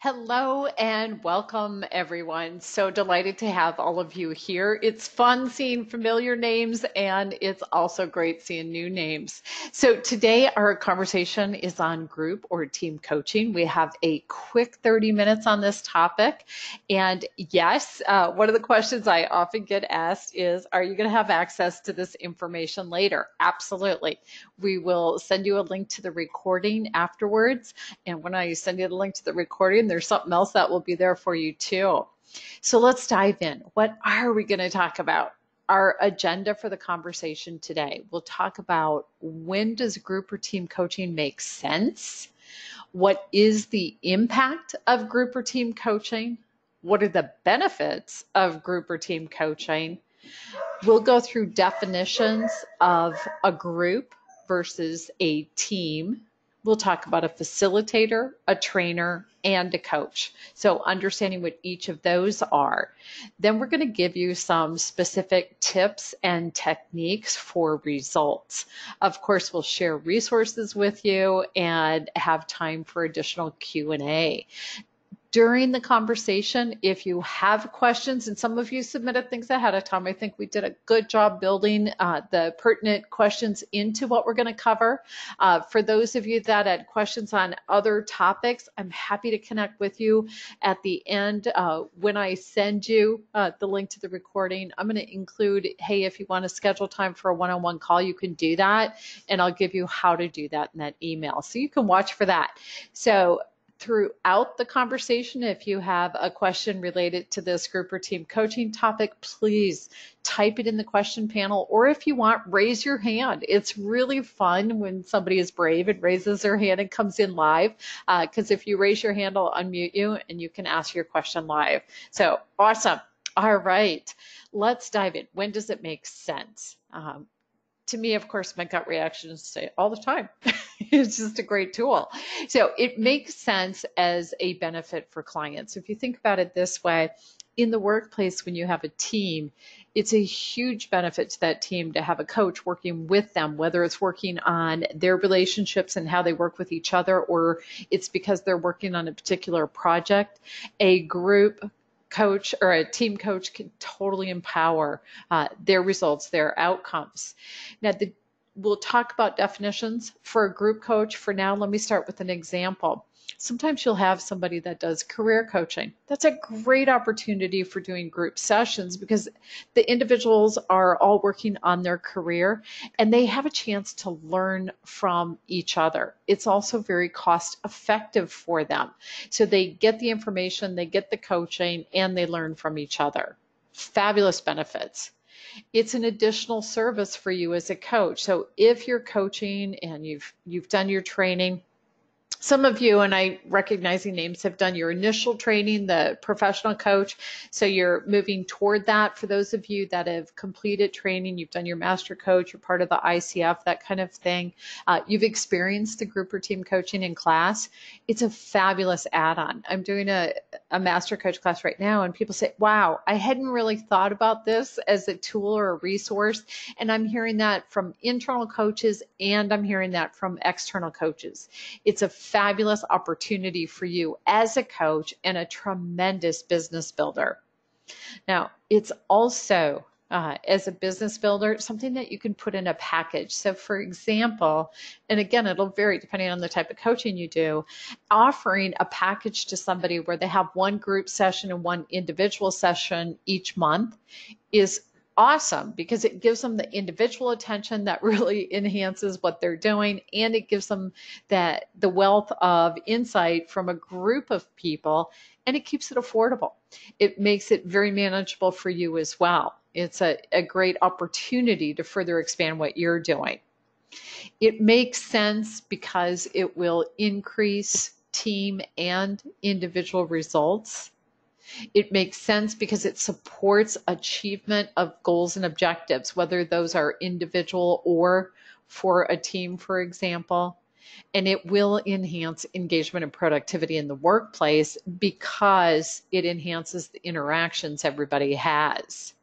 Hello and welcome, everyone. So delighted to have all of you here. It's fun seeing familiar names and it's also great seeing new names. So today our conversation is on group or team coaching. We have a quick 30 minutes on this topic. And yes, uh, one of the questions I often get asked is, are you going to have access to this information later? Absolutely. We will send you a link to the recording afterwards. And when I send you the link to the recording, there's something else that will be there for you too. So let's dive in. What are we going to talk about? Our agenda for the conversation today. We'll talk about when does group or team coaching make sense? What is the impact of group or team coaching? What are the benefits of group or team coaching? We'll go through definitions of a group versus a team we'll talk about a facilitator, a trainer, and a coach. So, understanding what each of those are. Then, we're going to give you some specific tips and techniques for results. Of course, we'll share resources with you and have time for additional Q&A during the conversation, if you have questions, and some of you submitted things ahead of time, I think we did a good job building uh, the pertinent questions into what we're going to cover. Uh, for those of you that had questions on other topics, I'm happy to connect with you at the end. Uh, when I send you uh, the link to the recording, I'm going to include hey, if you want to schedule time for a one on one call, you can do that. And I'll give you how to do that in that email. So you can watch for that. So throughout the conversation. If you have a question related to this group or team coaching topic, please type it in the question panel. Or if you want, raise your hand. It's really fun when somebody is brave and raises their hand and comes in live. Because uh, if you raise your hand, I'll unmute you and you can ask your question live. So awesome. All right, let's dive in. When does it make sense? Um, to me, of course, my gut reaction is to say all the time. it's just a great tool. So it mm-hmm. makes sense as a benefit for clients. If you think about it this way, in the workplace, when you have a team, it's a huge benefit to that team to have a coach working with them, whether it's working on their relationships and how they work with each other, or it's because they're working on a particular project. A group coach or a team coach can totally empower uh, their results, their outcomes. Now, the, we'll talk about definitions for a group coach. For now, let me start with an example. Sometimes you'll have somebody that does career coaching. That's a great opportunity for doing group sessions because the individuals are all working on their career and they have a chance to learn from each other. It's also very cost effective for them. So they get the information, they get the coaching, and they learn from each other. Fabulous benefits it's an additional service for you as a coach. So if you're coaching and you've you've done your training, some of you, and I recognizing names, have done your initial training, the professional coach. So you're moving toward that. For those of you that have completed training, you've done your master coach, you're part of the ICF, that kind of thing. Uh, you've experienced the group or team coaching in class. It's a fabulous add on. I'm doing a, a master coach class right now, and people say, wow, I hadn't really thought about this as a tool or a resource. And I'm hearing that from internal coaches and I'm hearing that from external coaches. It's a fabulous opportunity for you as a coach and a tremendous business builder. Now, it's also uh, as a business builder, something that you can put in a package. So, for example, and again, it'll vary depending on the type of coaching you do, offering a package to somebody where they have one group session and one individual session each month is awesome because it gives them the individual attention that really enhances what they're doing and it gives them that the wealth of insight from a group of people and it keeps it affordable. It makes it very manageable for you as well. It's a, a great opportunity to further expand what you're doing. It makes sense because it will increase team and individual results it makes sense because it supports achievement of goals and objectives, whether those are individual or for a team, for example. And it will enhance engagement and productivity in the workplace because it enhances the interactions everybody has.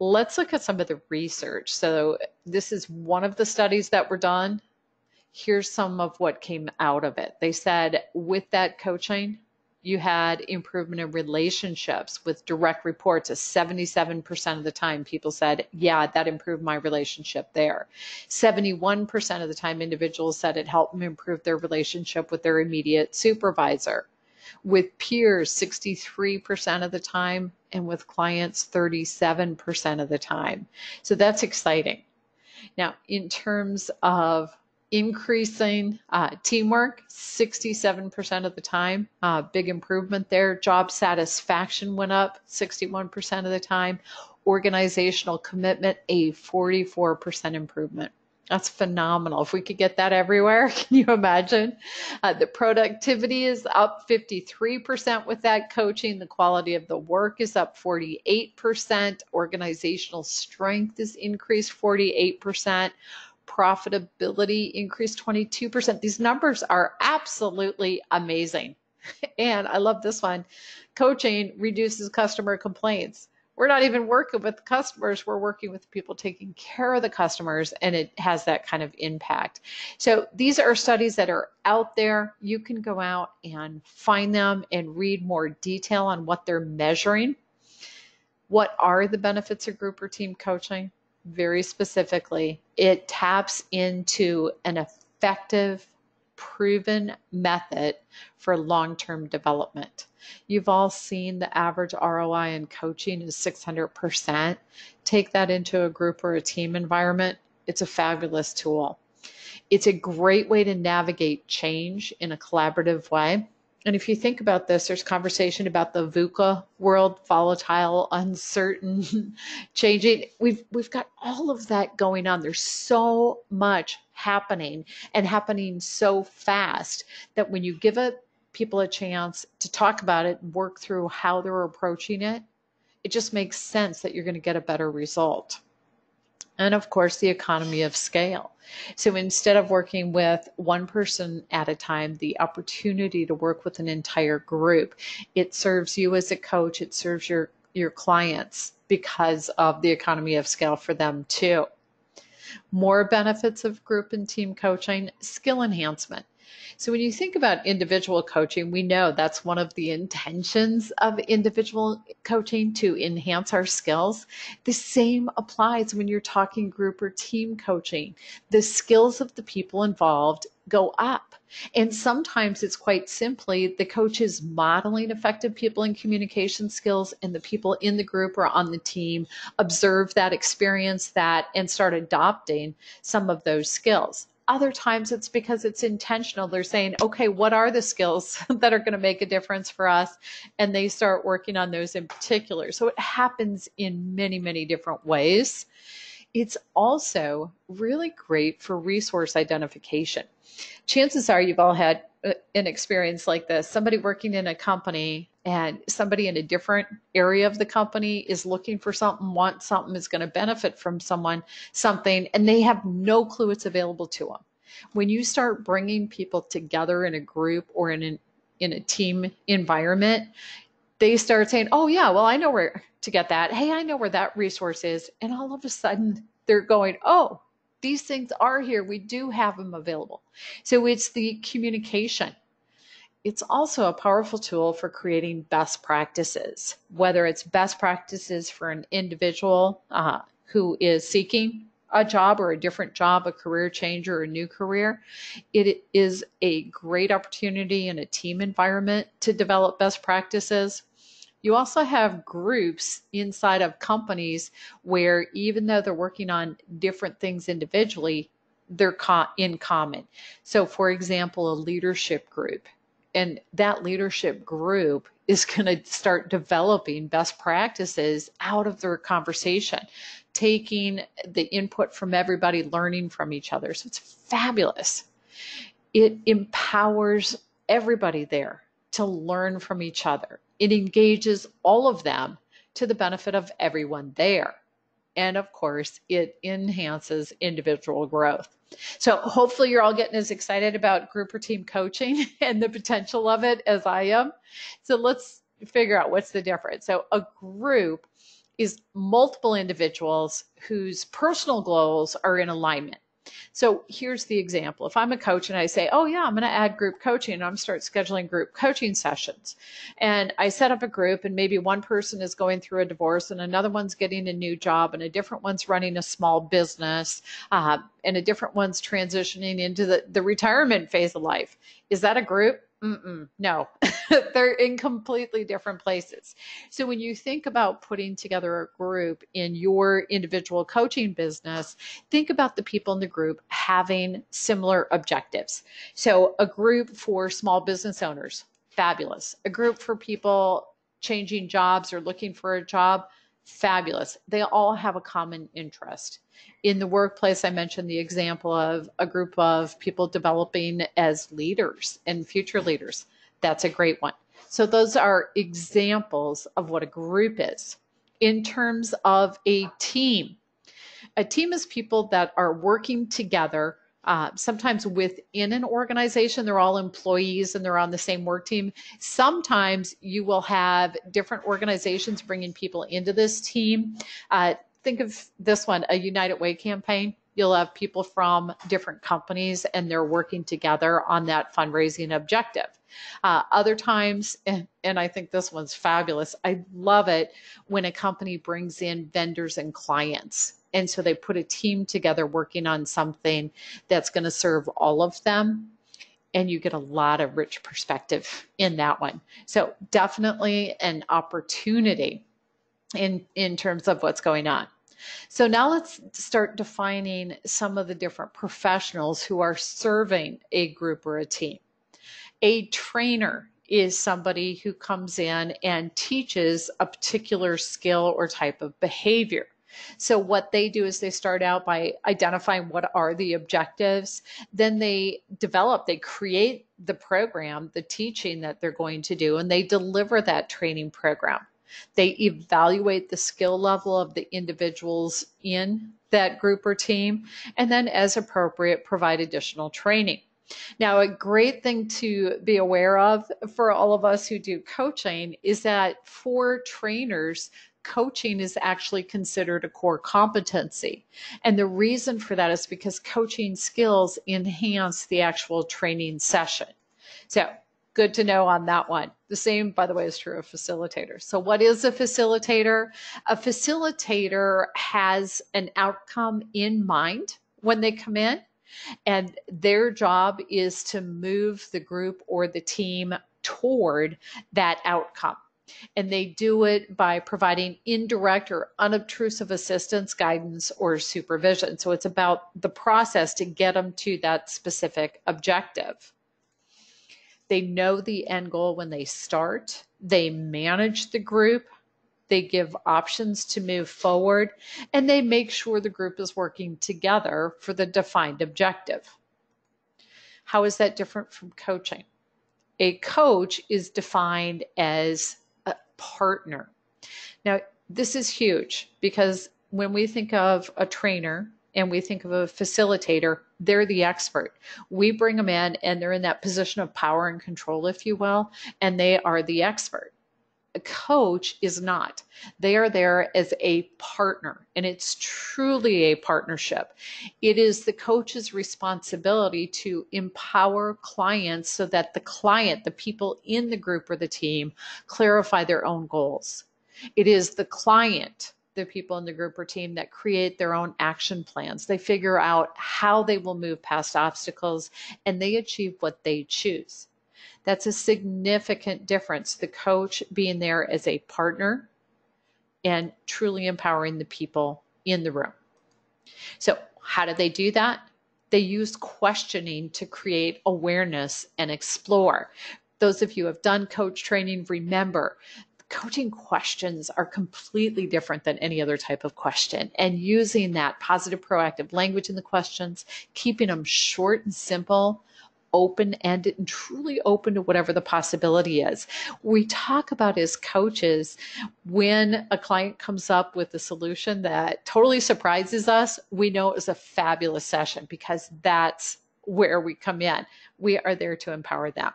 Let's look at some of the research. So, this is one of the studies that were done. Here's some of what came out of it. They said with that coaching, You had improvement in relationships with direct reports. As 77% of the time, people said, Yeah, that improved my relationship there. 71% of the time, individuals said it helped them improve their relationship with their immediate supervisor. With peers, 63% of the time, and with clients, 37% of the time. So that's exciting. Now, in terms of increasing uh, teamwork 67% of the time uh, big improvement there job satisfaction went up 61% of the time organizational commitment a 44% improvement that's phenomenal. If we could get that everywhere, can you imagine? Uh, the productivity is up 53% with that coaching. The quality of the work is up 48%. Organizational strength is increased 48% profitability increased 22%. These numbers are absolutely amazing. And I love this one. Coaching reduces customer complaints. We're not even working with customers, we're working with people taking care of the customers, and it has that kind of impact. So, these are studies that are out there. You can go out and find them and read more detail on what they're measuring. What are the benefits of group or team coaching? Very specifically, it taps into an effective, proven method for long term development. You've all seen the average ROI in coaching is 600%. Take that into a group or a team environment, it's a fabulous tool. It's a great way to navigate change in a collaborative way and if you think about this, there's conversation about the VUCA world, volatile, uncertain, changing. We've we've got all of that going on. There's so much happening and happening so fast that when you give it people a chance to talk about it, and work through how they're approaching it, it just makes sense that you're going to get a better result and of course the economy of scale. So instead of working with one person at a time, the opportunity to work with an entire group, it serves you as a coach, it serves your your clients because of the economy of scale for them too. More benefits of group and team coaching, skill enhancement. So when you think about individual coaching, we know that's one of the intentions of individual coaching to enhance our skills. The same applies when you're talking group or team coaching. The skills of the people involved go up. And sometimes it's quite simply the coach is modeling effective people and communication skills, and the people in the group or on the team observe that, experience that, and start adopting some of those skills. Other times it's because it's intentional. They're saying, okay, what are the skills that are going to make a difference for us? And they start working on those in particular. So it happens in many, many different ways. It's also really great for resource identification. Chances are you've all had an experience like this somebody working in a company and somebody in a different area of the company is looking for something, wants something, is going to benefit from someone, something, and they have no clue it's available to them. When you start bringing people together in a group or in an in a team environment, they start saying, "Oh yeah, well I know where to get that. Hey, I know where that resource is." And all of a sudden, they're going, "Oh, these things are here. We do have them available." So it's the communication it's also a powerful tool for creating best practices, whether it's best practices for an individual uh, who is seeking a job or a different job, a career change or a new career. It is a great opportunity in a team environment to develop best practices. You also have groups inside of companies where even though they're working on different things individually, they're in common. So, for example, a leadership group and that leadership group is going to start developing best practices out of their conversation, taking the input from everybody, learning from each other. So it's fabulous. It empowers everybody there to learn from each other. It engages all of them to the benefit of everyone there. And of course, it enhances individual growth. So hopefully you're all getting as excited about group or team coaching and the potential of it as I am. So let's figure out what's the difference. So a group is multiple individuals whose personal goals are in alignment. So here's the example. If I'm a coach and I say, oh, yeah, I'm going to add group coaching and I'm start scheduling group coaching sessions. And I set up a group, and maybe one person is going through a divorce and another one's getting a new job and a different one's running a small business uh, and a different one's transitioning into the, the retirement phase of life. Is that a group? Mm-mm, no, they're in completely different places. So when you think about putting together a group in your individual coaching business, think about the people in the group having similar objectives. So a group for small business owners, fabulous. A group for people changing jobs or looking for a job, fabulous. They all have a common interest. In the workplace, I mentioned the example of a group of people developing as leaders and future leaders. That's a great one. So, those are examples of what a group is. In terms of a team, a team is people that are working together uh, sometimes within an organization, they're all employees and they're on the same work team. Sometimes you will have different organizations bringing people into this team. Uh, think of this one a United Way campaign. You'll have people from different companies and they're working together on that fundraising objective. Uh, other times, and, and I think this one's fabulous, I love it when a company brings in vendors and clients and so they put a team together working on something that's going to serve all of them. And you get a lot of rich perspective in that one. So definitely an opportunity in, in terms of what's going on. So now let's start defining some of the different professionals who are serving a group or a team. A trainer is somebody who comes in and teaches a particular skill or type of behavior. So what they do is they start out by identifying what are the objectives. Then they develop, they create the program, the teaching that they're going to do, and they deliver that training program. They evaluate the skill level of the individuals in that group or team, and then as appropriate, provide additional training. Now, a great thing to be aware of for all of us who do coaching is that for trainers, coaching is actually considered a core competency. And the reason for that is because coaching skills enhance the actual training session. So, good to know on that one. The same, by the way, is true of facilitators. So, what is a facilitator? A facilitator has an outcome in mind when they come in, and their job is to move the group or the team toward that outcome and they do it by providing indirect or unobtrusive assistance, guidance, or supervision. So it's about the process to get them to that specific objective. They know the end goal when they start, they manage the group, they give options to move forward, and they make sure the group is working together for the defined objective. How is that different from coaching? A coach is defined as a partner. Now, this is huge because when we think of a trainer and we think of a facilitator, they're the expert. We bring them in and they're in that position of power and control, if you will, and they are the expert. A coach is not. They are there as a partner, and it's truly a partnership. It is the coach's responsibility to empower clients so that the client, the people in the group or the team, clarify their own goals. It is the client the people in the group or team that create their own action plans. They figure out how they will move past obstacles and they achieve what they choose. That's a significant difference. The coach being there as a partner and truly empowering the people in the room. So, how do they do that? They use questioning to create awareness and explore. Those of you who have done coach training, remember coaching questions are completely different than any other type of question. And using that positive, proactive language in the questions, keeping them short and simple, open ended and truly open to whatever the possibility is. We talk about as coaches when a client comes up with a solution that totally surprises us, we know it was a fabulous session because that's where we come in. We are there to empower them.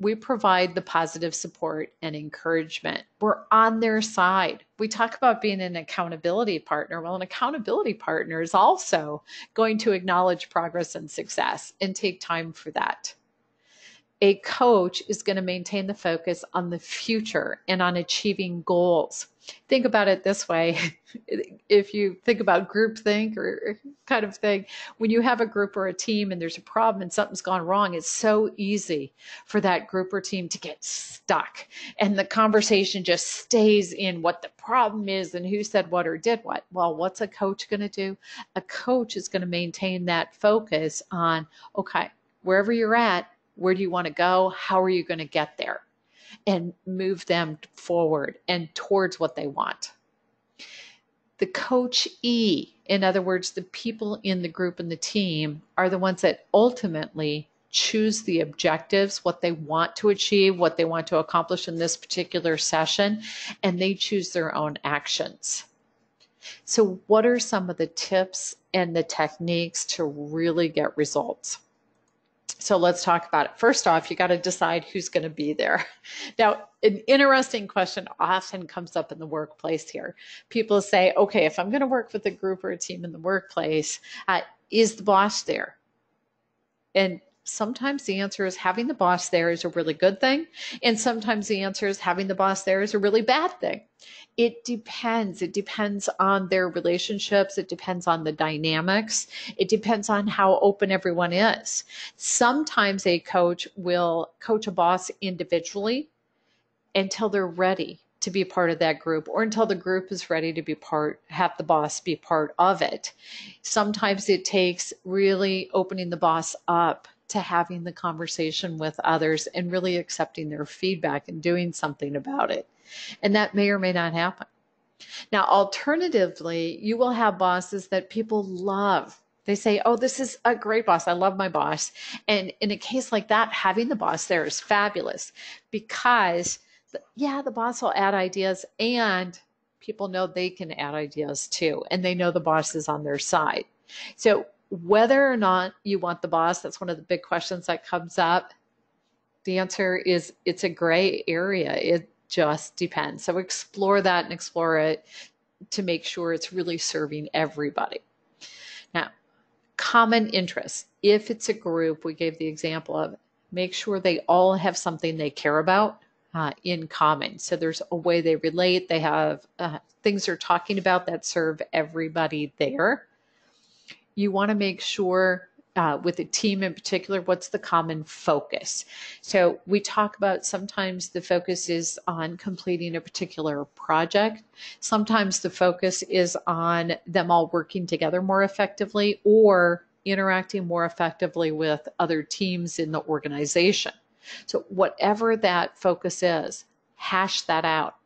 We provide the positive support and encouragement. We're on their side. We talk about being an accountability partner. Well, an accountability partner is also going to acknowledge progress and success and take time for that a coach is going to maintain the focus on the future and on achieving goals. Think about it this way. if you think about groupthink or kind of thing, when you have a group or a team and there's a problem and something's gone wrong, it's so easy for that group or team to get stuck. And the conversation just stays in what the problem is and who said what or did what. Well, what's a coach going to do? A coach is going to maintain that focus on, okay, wherever you're at, where do you want to go? How are you going to get there? And move them forward and towards what they want. The coach E, in other words, the people in the group and the team, are the ones that ultimately choose the objectives, what they want to achieve, what they want to accomplish in this particular session, and they choose their own actions. So, what are some of the tips and the techniques to really get results? So let's talk about it. First off, you got to decide who's going to be there. Now, an interesting question often comes up in the workplace here. People say, okay, if I'm going to work with a group or a team in the workplace, uh, is the boss there? And sometimes the answer is having the boss there is a really good thing. And sometimes the answer is having the boss there is a really bad thing. It depends. It depends on their relationships. It depends on the dynamics. It depends on how open everyone is. Sometimes a coach will coach a boss individually until they're ready to be part of that group or until the group is ready to be part have the boss be part of it sometimes it takes really opening the boss up to having the conversation with others and really accepting their feedback and doing something about it. And that may or may not happen. Now, alternatively, you will have bosses that people love. They say, Oh, this is a great boss. I love my boss. And in a case like that, having the boss there is fabulous because, yeah, the boss will add ideas and people know they can add ideas too. And they know the boss is on their side. So whether or not you want the boss, that's one of the big questions that comes up. The answer is it's a gray area. It just depends. So explore that and explore it to make sure it's really serving everybody. Now, common interests. If it's a group, we gave the example of make sure they all have something they care about uh, in common. So there's a way they relate, they have uh, things they're talking about that serve everybody there you want to make sure uh, with a team in particular, what's the common focus? So we talk about sometimes the focus is on completing a particular project. Sometimes the focus is on them all working together more effectively or interacting more effectively with other teams in the organization. So whatever that focus is, hash that out.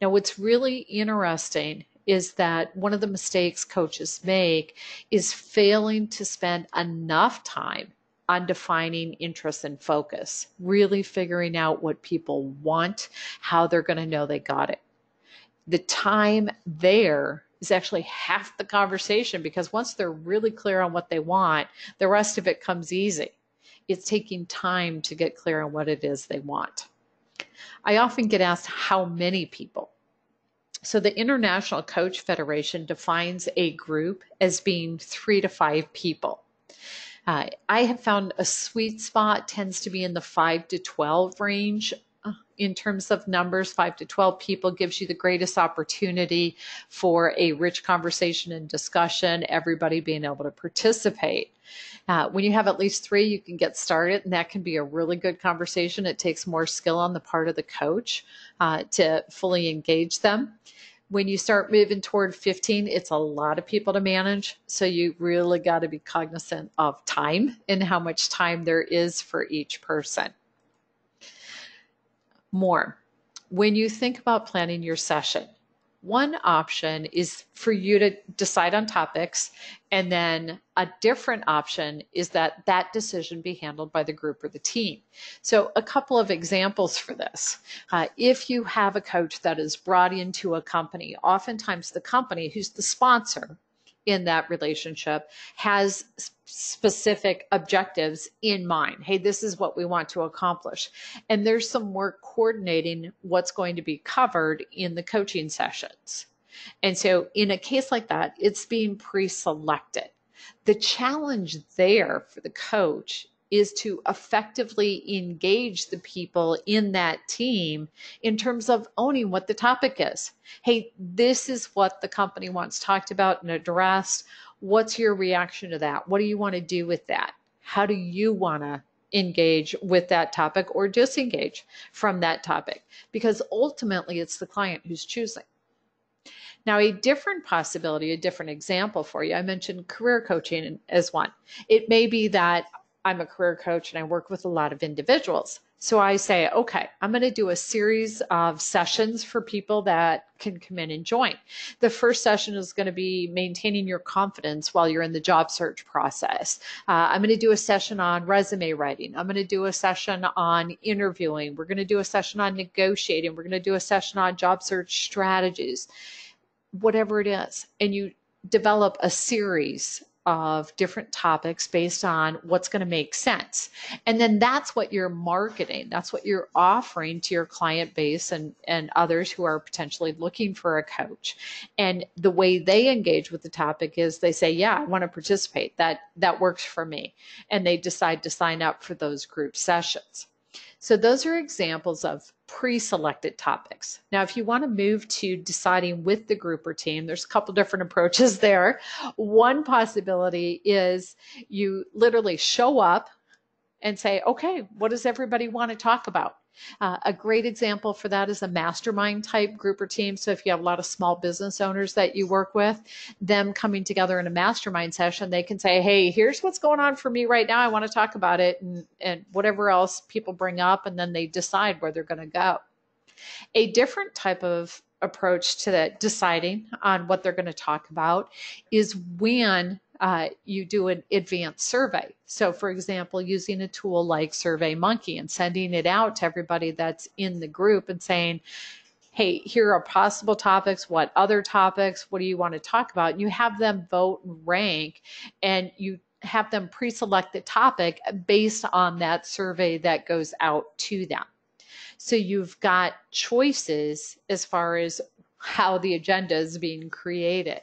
Now, what's really interesting is that one of the mistakes coaches make is failing to spend enough time on defining interest and focus, really figuring out what people want, how they're going to know they got it. The time there is actually half the conversation because once they're really clear on what they want, the rest of it comes easy. It's taking time to get clear on what it is they want. I often get asked how many people so the International Coach Federation defines a group as being three to five people. Uh, I have found a sweet spot tends to be in the five to 12 range in terms of numbers, five to 12 people gives you the greatest opportunity for a rich conversation and discussion, everybody being able to participate. Uh, when you have at least three, you can get started, and that can be a really good conversation. It takes more skill on the part of the coach uh, to fully engage them. When you start moving toward 15, it's a lot of people to manage. So you really got to be cognizant of time and how much time there is for each person. More. When you think about planning your session, one option is for you to decide on topics, and then a different option is that that decision be handled by the group or the team. So, a couple of examples for this. Uh, if you have a coach that is brought into a company, oftentimes the company who's the sponsor in that relationship has specific objectives in mind. Hey, this is what we want to accomplish. And there's some work coordinating what's going to be covered in the coaching sessions. And so in a case like that, it's being pre-selected. The challenge there for the coach is to effectively engage the people in that team in terms of owning what the topic is. Hey, this is what the company wants talked about and addressed. What's your reaction to that? What do you want to do with that? How do you want to engage with that topic or disengage from that topic? Because ultimately, it's the client who's choosing. Now, a different possibility, a different example for you, I mentioned career coaching as one. It may be that I'm a career coach and I work with a lot of individuals. So I say, okay, I'm going to do a series of sessions for people that can come in and join. The first session is going to be maintaining your confidence while you're in the job search process. Uh, I'm going to do a session on resume writing. I'm going to do a session on interviewing. We're going to do a session on negotiating. We're going to do a session on job search strategies, whatever it is. And you develop a series of different topics based on what's going to make sense. And then that's what you're marketing. That's what you're offering to your client base and, and others who are potentially looking for a coach. And the way they engage with the topic is they say, yeah, I want to participate. That, that works for me. And they decide to sign up for those group sessions. So those are examples of pre-selected topics. Now, if you want to move to deciding with the group or team, there's a couple different approaches there. One possibility is you literally show up and say, okay, what does everybody want to talk about? Uh, a great example for that is a mastermind type group or team. So if you have a lot of small business owners that you work with, them coming together in a mastermind session, they can say, hey, here's what's going on for me right now. I want to talk about it and, and whatever else people bring up, and then they decide where they're going to go. A different type of approach to that deciding on what they're going to talk about is when uh, you do an advanced survey. So, for example, using a tool like SurveyMonkey and sending it out to everybody that's in the group and saying, hey, here are possible topics. What other topics? What do you want to talk about? You have them vote and rank, and you have them pre select the topic based on that survey that goes out to them. So you've got choices as far as how the agenda is being created.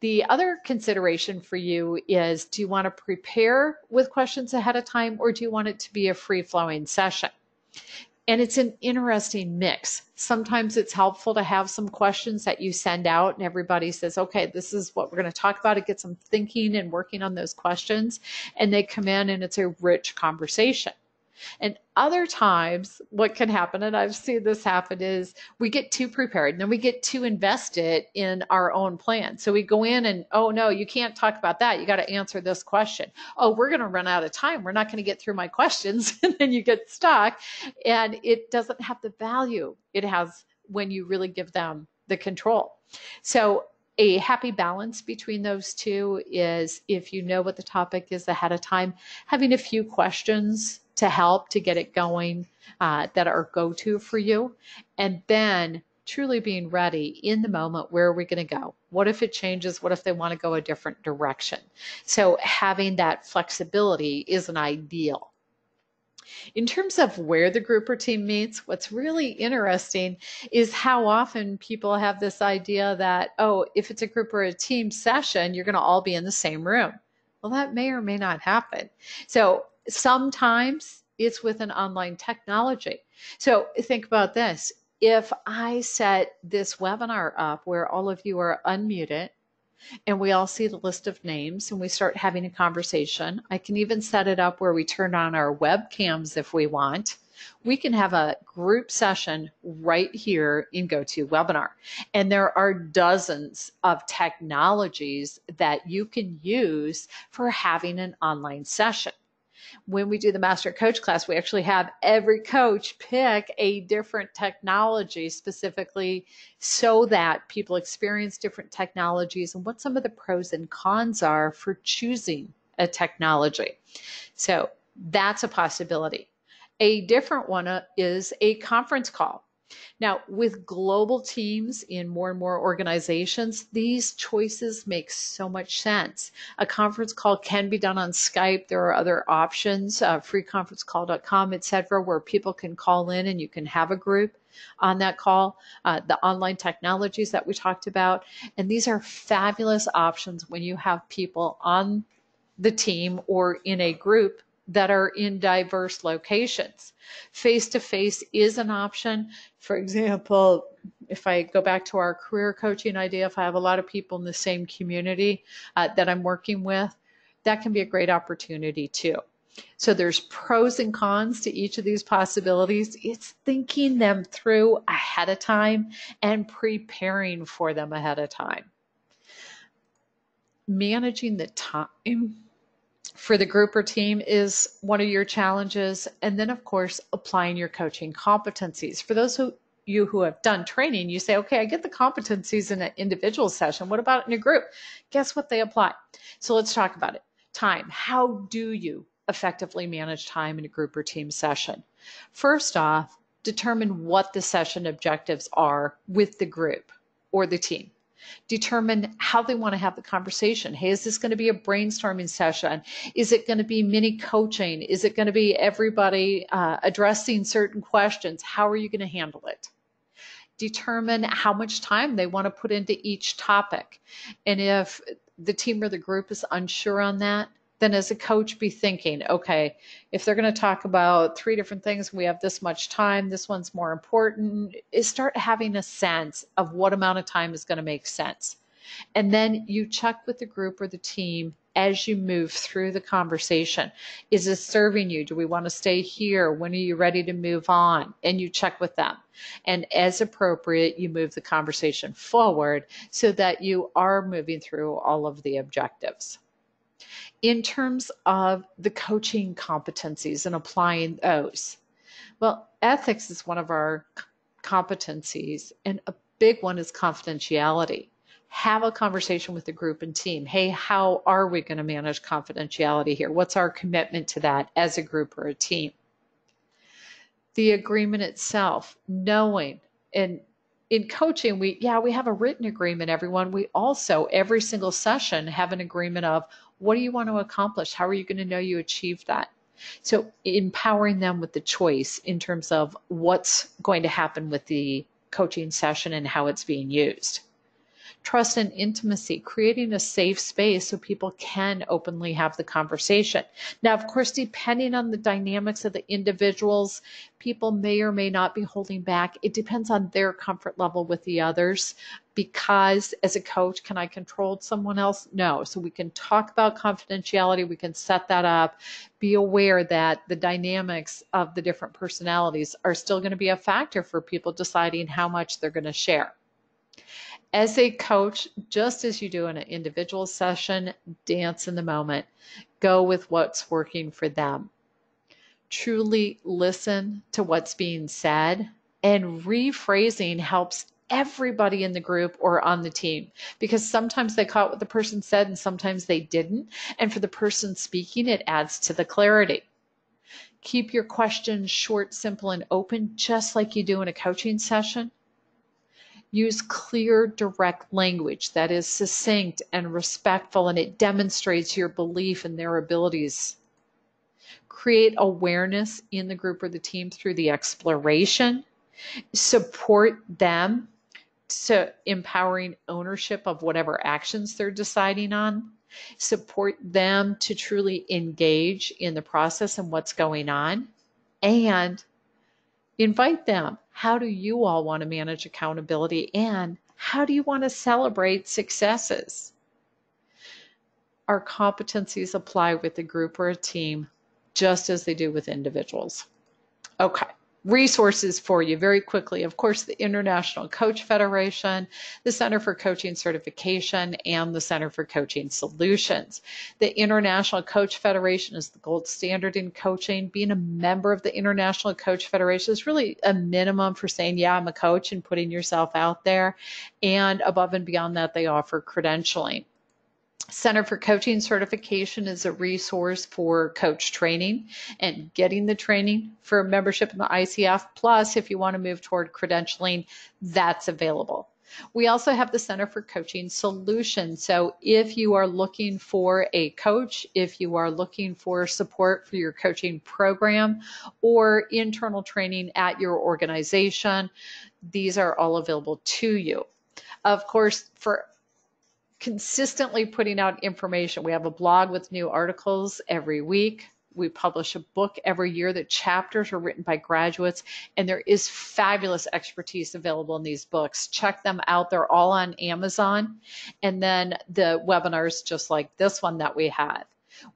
The other consideration for you is do you want to prepare with questions ahead of time or do you want it to be a free flowing session? And it's an interesting mix. Sometimes it's helpful to have some questions that you send out and everybody says, okay, this is what we're going to talk about. It gets them thinking and working on those questions. And they come in and it's a rich conversation. And other times, what can happen, and I've seen this happen, is we get too prepared and then we get too invested in our own plan. So we go in and, oh no, you can't talk about that. You got to answer this question. Oh, we're going to run out of time. We're not going to get through my questions. and then you get stuck. And it doesn't have the value it has when you really give them the control. So a happy balance between those two is if you know what the topic is ahead of time, having a few questions to help to get it going uh, that are go to for you. And then truly being ready in the moment where are we going to go? What if it changes? What if they want to go a different direction? So having that flexibility is an ideal. In terms of where the group or team meets, what's really interesting is how often people have this idea that, oh, if it's a group or a team session, you're going to all be in the same room. Well, that may or may not happen. So sometimes it's with an online technology. So think about this. If I set this webinar up where all of you are unmuted and we all see the list of names and we start having a conversation, I can even set it up where we turn on our webcams if we want. We can have a group session right here in GoToWebinar. And there are dozens of technologies that you can use for having an online session when we do the master coach class, we actually have every coach pick a different technology specifically so that people experience different technologies and what some of the pros and cons are for choosing a technology. So that's a possibility. A different one uh, is a conference call. Now, with global teams in more and more organizations, these choices make so much sense. A conference call can be done on Skype. There are other options, uh, freeconferencecall.com, etc., where people can call in and you can have a group on that call. Uh, the online technologies that we talked about, and these are fabulous options when you have people on the team or in a group that are in diverse locations. Face to face is an option. For example, if I go back to our career coaching idea, if I have a lot of people in the same community uh, that I'm working with, that can be a great opportunity too. So there's pros and cons to each of these possibilities. It's thinking them through ahead of time and preparing for them ahead of time. Managing the time for the group or team is one of your challenges. And then, of course, applying your coaching competencies. For those who you who have done training, you say, okay, I get the competencies in an individual session. What about in a group? Guess what they apply? So let's talk about it. Time. How do you effectively manage time in a group or team session? First off, determine what the session objectives are with the group or the team determine how they want to have the conversation. Hey, is this going to be a brainstorming session? Is it going to be mini coaching? Is it going to be everybody uh, addressing certain questions? How are you going to handle it? Determine how much time they want to put into each topic. And if the team or the group is unsure on that, then as a coach be thinking, okay, if they're going to talk about three different things, we have this much time, this one's more important, is start having a sense of what amount of time is going to make sense. And then you check with the group or the team as you move through the conversation. Is this serving you? Do we want to stay here? When are you ready to move on? And you check with them. And as appropriate, you move the conversation forward so that you are moving through all of the objectives in terms of the coaching competencies and applying those? Well, ethics is one of our competencies, and a big one is confidentiality. Have a conversation with the group and team. Hey, how are we going to manage confidentiality here? What's our commitment to that as a group or a team? The agreement itself, knowing and in coaching we yeah we have a written agreement everyone we also every single session have an agreement of what do you want to accomplish? How are you going to know you achieved that? So, empowering them with the choice in terms of what's going to happen with the coaching session and how it's being used trust and intimacy, creating a safe space so people can openly have the conversation. Now, of course, depending on the dynamics of the individuals, people may or may not be holding back. It depends on their comfort level with the others. Because as a coach, can I control someone else? No. So we can talk about confidentiality, we can set that up, be aware that the dynamics of the different personalities are still going to be a factor for people deciding how much they're going to share as a coach, just as you do in an individual session, dance in the moment. Go with what's working for them. Truly listen to what's being said, and rephrasing helps everybody in the group or on the team because sometimes they caught what the person said and sometimes they didn't. And for the person speaking, it adds to the clarity. Keep your questions short, simple, and open, just like you do in a coaching session Use clear, direct language that is succinct and respectful, and it demonstrates your belief in their abilities. Create awareness in the group or the team through the exploration. Support them to empowering ownership of whatever actions they're deciding on. Support them to truly engage in the process and what's going on. And invite them how do you all want to manage accountability? And how do you want to celebrate successes? Our competencies apply with a group or a team just as they do with individuals. Okay resources for you very quickly. Of course, the International Coach Federation, the Center for Coaching Certification, and the Center for Coaching Solutions. The International Coach Federation is the gold standard in coaching. Being a member of the International Coach Federation is really a minimum for saying, yeah, I'm a coach and putting yourself out there. And above and beyond that, they offer credentialing. Center for Coaching Certification is a resource for coach training and getting the training for membership in the ICF. Plus, if you want to move toward credentialing, that's available. We also have the Center for Coaching Solutions. So, if you are looking for a coach, if you are looking for support for your coaching program or internal training at your organization, these are all available to you. Of course, for consistently putting out information. We have a blog with new articles every week. We publish a book every year. The chapters are written by graduates, and there is fabulous expertise available in these books. Check them out. They're all on Amazon. And then the webinars, just like this one that we had.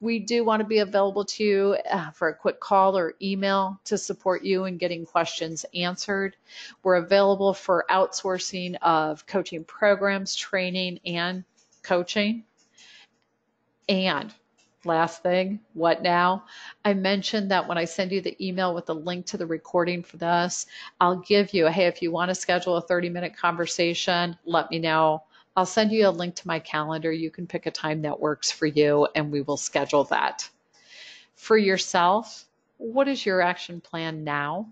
We do want to be available to you uh, for a quick call or email to support you in getting questions answered. We're available for outsourcing of coaching programs, training, and coaching. And last thing, what now? I mentioned that when I send you the email with the link to the recording for this, I'll give you, hey, if you want to schedule a 30 minute conversation, let me know. I'll send you a link to my calendar. You can pick a time that works for you and we will schedule that. For yourself, what is your action plan now?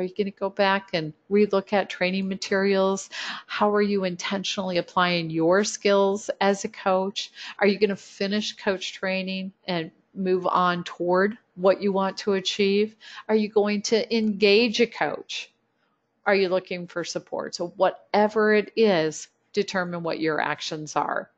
Are you going to go back and relook at training materials? How are you intentionally applying your skills as a coach? Are you going to finish coach training and move on toward what you want to achieve? Are you going to engage a coach? Are you looking for support? So, whatever it is, determine what your actions are.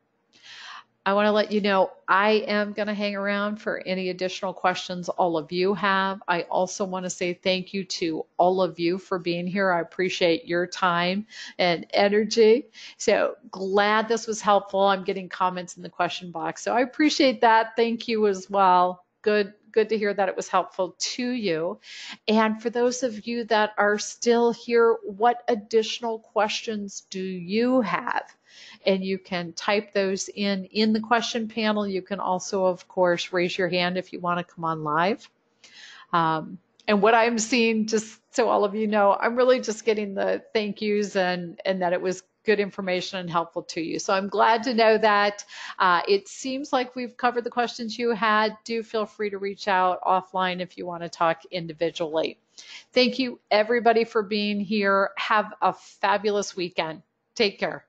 I want to let you know I am going to hang around for any additional questions all of you have. I also want to say thank you to all of you for being here. I appreciate your time and energy. So glad this was helpful. I'm getting comments in the question box. So I appreciate that. Thank you as well. Good good to hear that it was helpful to you. And for those of you that are still here, what additional questions do you have? and you can type those in in the question panel. You can also, of course, raise your hand if you want to come on live. Um, and what I'm seeing, just so all of you know, I'm really just getting the thank yous and and that it was good information and helpful to you. So I'm glad to know that. Uh, it seems like we've covered the questions you had. Do feel free to reach out offline if you want to talk individually. Thank you, everybody, for being here. Have a fabulous weekend. Take care.